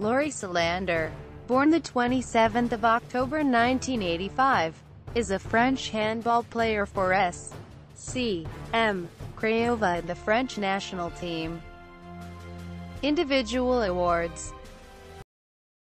Laurisa Landre, born the 27th of October 1985, is a French handball player for S. C. M. M. Craiova and the French national team. Individual awards